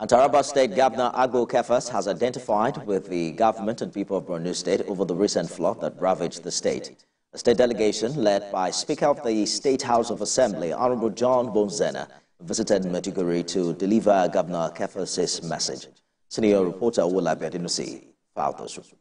And Taraba State Governor Agbo Kefas has identified with the government and people of Borno State over the recent flood that ravaged the state. A state delegation led by Speaker of the State House of Assembly, Honorable John Bonzena, visited Maiduguri to deliver Governor Kefas' message. Senior reporter Ola Bedinusi filed reports.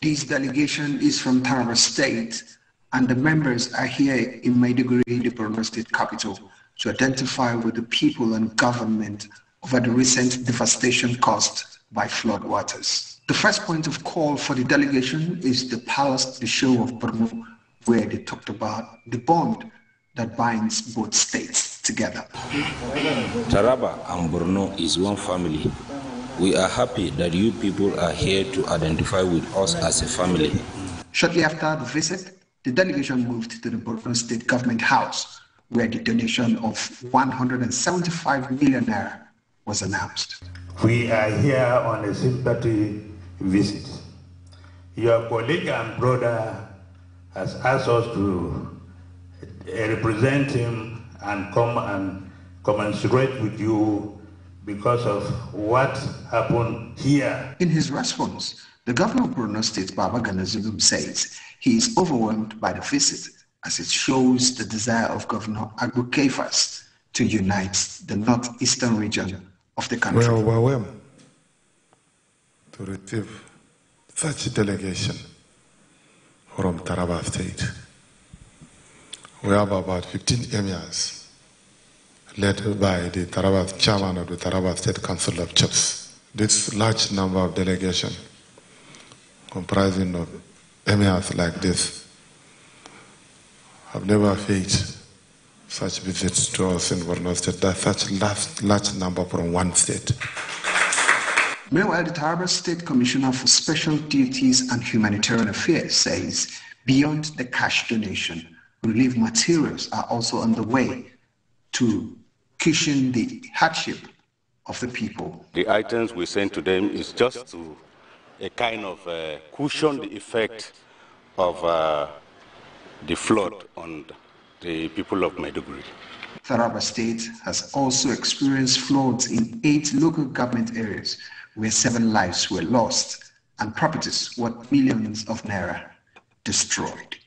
This delegation is from Taraba State, and the members are here in Maiduguri, the Borno State capital, to identify with the people and government over the recent devastation caused by flood waters. The first point of call for the delegation is the Palace, the Shehu of Borno, where they talked about the bond that binds both states together. Taraba and Borno is one family. We are happy that you people are here to identify with us as a family. Shortly after the visit, the delegation moved to the Borno State Government House, where the donation of 175 million naira was announced. We are here on a sympathy visit. Your colleague and brother has asked us to eh, represent him and come and commensurate with you because of what happened here. In his response, the governor of Borno State, Baba Zulum, says he is overwhelmed by the visit as it shows the desire of Governor Agbo Kefas to unite the northeastern region of the country. We are overwhelmed to receive such delegation from Taraba State. We have about 15 emirs led by the Taraba chairman of the Taraba State Council of Chiefs. This large number of delegation comprising of emirs like this have never faced such visits to us in Borno State. That's such large, large number from one state. Meanwhile, the Taraba State Commissioner for Special Duties and Humanitarian Affairs says beyond the cash donation, relief materials are also on the way to cushion the hardship of the people. The items we send to them is just to a kind of uh, cushion the effect of uh, the flood on the people of Maiduguri. Taraba State has also experienced floods in eight local government areas where seven lives were lost and properties worth millions of naira destroyed.